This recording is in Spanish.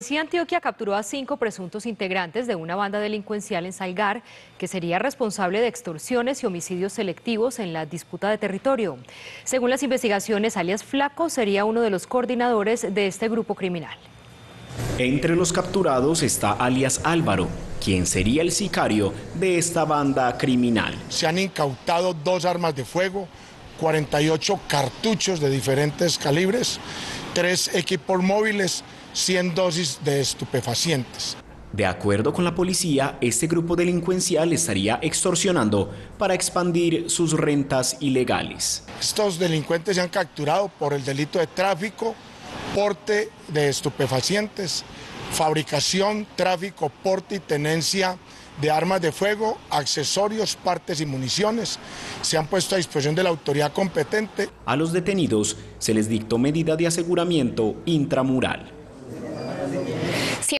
Sí, Antioquia capturó a cinco presuntos integrantes de una banda delincuencial en Salgar que sería responsable de extorsiones y homicidios selectivos en la disputa de territorio. Según las investigaciones, alias Flaco sería uno de los coordinadores de este grupo criminal. Entre los capturados está alias Álvaro, quien sería el sicario de esta banda criminal. Se han incautado dos armas de fuego, 48 cartuchos de diferentes calibres, tres equipos móviles, 100 dosis de estupefacientes. De acuerdo con la policía, este grupo delincuencial estaría extorsionando para expandir sus rentas ilegales. Estos delincuentes se han capturado por el delito de tráfico, porte de estupefacientes, fabricación, tráfico, porte y tenencia de armas de fuego, accesorios, partes y municiones. Se han puesto a disposición de la autoridad competente. A los detenidos se les dictó medida de aseguramiento intramural.